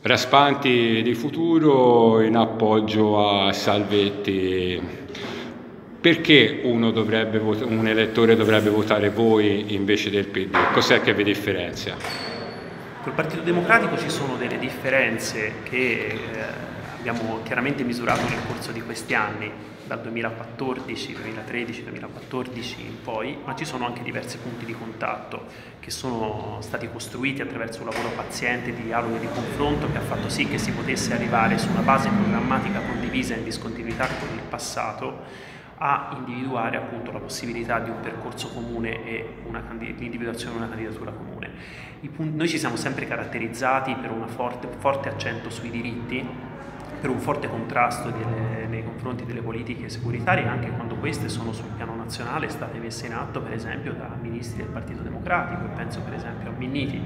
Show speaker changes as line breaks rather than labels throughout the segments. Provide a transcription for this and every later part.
Raspanti di futuro in appoggio a Salvetti. Perché dovrebbe, un elettore dovrebbe votare voi invece del PD? Cos'è che vi differenzia?
Col Partito Democratico ci sono delle differenze che eh, abbiamo chiaramente misurato nel corso di questi anni, dal 2014, 2013, 2014 in poi, ma ci sono anche diversi punti di contatto che sono stati costruiti attraverso un lavoro paziente di dialogo e di confronto che ha fatto sì che si potesse arrivare su una base programmatica condivisa in discontinuità con il passato a individuare appunto la possibilità di un percorso comune e l'individuazione di una candidatura comune. Noi ci siamo sempre caratterizzati per forte, un forte accento sui diritti per un forte contrasto delle, nei confronti delle politiche securitarie anche quando queste sono sul piano nazionale state messe in atto per esempio da ministri del Partito Democratico penso per esempio a Minniti.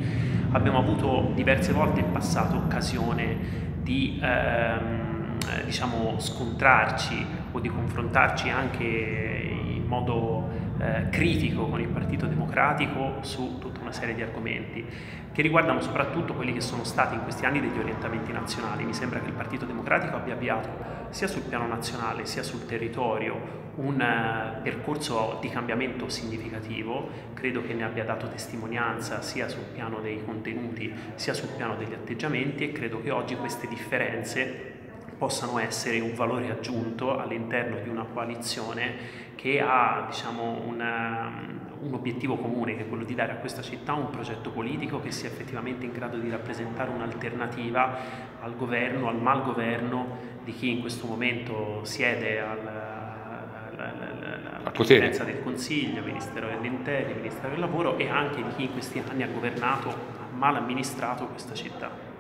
Abbiamo avuto diverse volte in passato occasione di ehm, diciamo, scontrarci o di confrontarci anche in modo eh, critico con il Partito Democratico su tutta una serie di argomenti che riguardano soprattutto quelli che sono stati in questi anni degli orientamenti nazionali. Mi sembra che il Partito Democratico abbia avviato sia sul piano nazionale sia sul territorio un uh, percorso di cambiamento significativo, credo che ne abbia dato testimonianza sia sul piano dei contenuti sia sul piano degli atteggiamenti e credo che oggi queste differenze possano essere un valore aggiunto all'interno di una coalizione che ha diciamo, una, un obiettivo comune, che è quello di dare a questa città un progetto politico che sia effettivamente in grado di rappresentare un'alternativa al governo, al malgoverno di chi in questo momento siede al, alla presidenza del Consiglio, Ministero dell'Interno, Ministero del Lavoro e anche di chi in questi anni ha governato, ha mal amministrato questa città.